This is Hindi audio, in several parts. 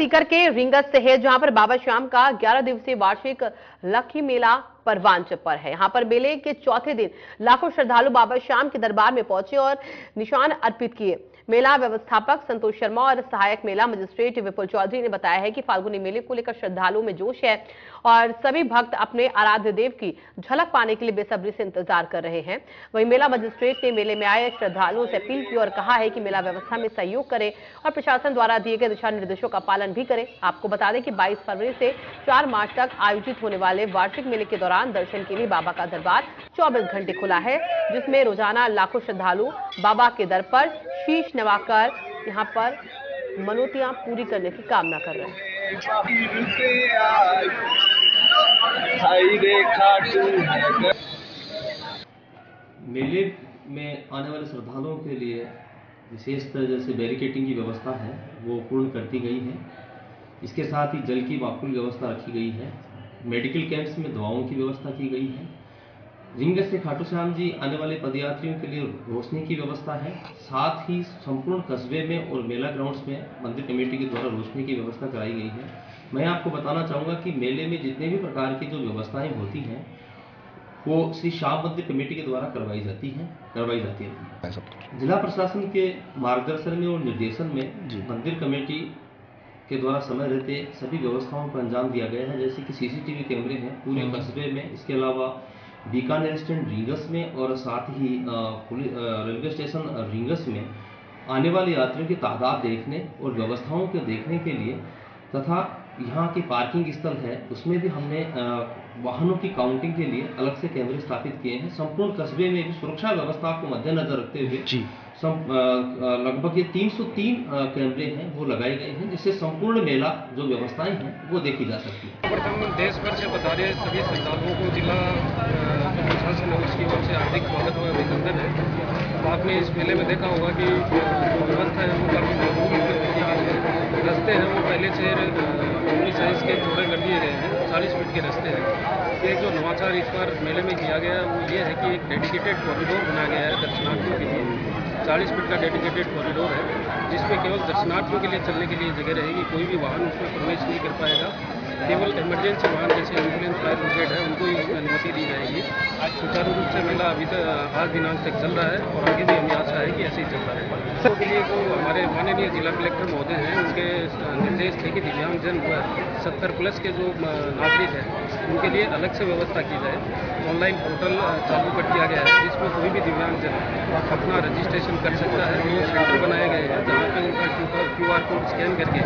सीकर के रिंगस से है, जहाँ पर बाबा श्याम का 11 दिवसीय वार्षिक लखी मेला परवान पर है। यहाँ पर मेले के चौथे दिन लाखों श्रद्धालु बाबा श्याम के दरबार में पहुँचे और निशान अर्पित किए। मेला व्यवस्थापक संतोष शर्मा और सहायक मेला मजिस्ट्रेट विपुल चौधरी ने बताया है कि फाल्गुनी मेले को लेकर श्रद्धालुओं में जोश है और सभी भक्त अपने आराध्य देव की झलक पाने के लिए बेसब्री से इंतज़ार कर रहे हैं। वहीं मेला मजिस्ट्रेट ने मेले में आए श्रद्धालुओं से अपील की और कहा है कि मेला व्यवस्था में सहयोग करें और प्रशासन द्वारा दिए गए दिशा निर्देशों का पालन भी करें। आपको बता दें कि बाईस फरवरी से चार मार्च तक आयोजित होने वाले वार्षिक मेले के दौरान दर्शन के लिए बाबा का दरबार चौबीस घंटे खुला है, जिसमें रोज़ाना लाखों श्रद्धालु बाबा के दर पर शीश नवाकर यहाँ पर मनोतियाँ पूरी करने की कामना कर रहे हैं। मेले में आने वाले श्रद्धालुओं के लिए विशेष तरह जैसे बैरिकेटिंग की व्यवस्था है, वो पूर्ण कर दी गई है। इसके साथ ही जल की माकूल व्यवस्था रखी गई है। मेडिकल कैंप्स में दवाओं की व्यवस्था की गई है। रिंगस से खाटू श्याम जी आने वाले पदयात्रियों के लिए रोशनी की व्यवस्था है। साथ ही संपूर्ण कस्बे में और मेला ग्राउंड्स में मंदिर कमेटी के द्वारा रोशनी की व्यवस्था कराई गई है। मैं आपको बताना चाहूँगा कि मेले में जितने भी प्रकार की जो व्यवस्थाएँ होती हैं वो श्री श्याम मंदिर कमेटी के द्वारा करवाई जाती हैं करवाई जाती है। जिला प्रशासन के मार्गदर्शन में और निर्देशन में मंदिर कमेटी के द्वारा समय रहते सभी व्यवस्थाओं को अंजाम दिया गया है जैसे कि सीसीटीवी कैमरे हैं पूरे कस्बे में। इसके अलावा बीकानेर स्टैंड रिंगस में और साथ ही रेलवे स्टेशन रिंगस में आने वाले यात्रियों की तादाद देखने और व्यवस्थाओं को देखने के लिए तथा यहाँ की पार्किंग स्थल है उसमें भी हमने वाहनों की काउंटिंग के लिए अलग से कैमरे स्थापित किए हैं। संपूर्ण कस्बे में भी सुरक्षा व्यवस्था को मद्देनजर रखते हुए लगभग ये 303 कैमरे हैं, वो लगाए गए हैं, जिससे संपूर्ण मेला, जो व्यवस्थाएँ हैं, वो देखी जा सकती है। प्रथम देश भर से बता रहे सभी श्रद्धालुओं को जिला प्रशासन और उसकी ओर से हार्दिक स्वागत और अभिनंदन है। आपने इस मेले में देखा होगा कि जो व्यवस्था है, वो काफ़ी मज़बूत रस्ते हैं, वो पहले से अपनी साइज़ के चौड़े कर दिए गए हैं, चालीस फीट के रास्ते हैं। एक जो नवाचार इस बार मेले में किया गया, वो ये है कि एक डेडिकेटेड कॉरिडोर बनाया गया है दर्शनार्थियों के लिए। चालीस फीट का डेडिकेटेड कॉरिडोर है जिसमें केवल दर्शनार्थियों के लिए चलने के लिए जगह रहेगी, कोई भी वाहन उसमें प्रवेश नहीं कर पाएगा। केवल इमरजेंसी वाहन जैसे एंबुलेंस फायर ब्रिगेड है, उनको ही अनुमति दी जाएगी। सुचारू रूप से मेला अभी तक, आज दिनांक तक चल रहा है और आगे भी हमें आशा है कि ऐसे ही चलता रहेगा तो के लिए जो हमारे माननीय जिला कलेक्टर महोदय हैं, उनके निर्देश थे कि दिव्यांगजन सत्तर प्लस के जो नागरिक हैं, उनके लिए अलग से व्यवस्था की जाए। ऑनलाइन पोर्टल चालू कर दिया गया है, जिसमें कोई भी दिव्यांगजन अपना रजिस्ट्रेशन कर सकता है। दो सेंटर बनाए गए हैं, जहाँ पर उनका क्यू आर कोड स्कैन करके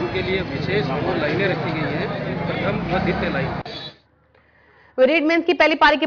उनके लिए विशेष वो लाइनें रखी गई हैं। प्रथम व द्वितीय लाइन रीड मेंस की पहली पारी के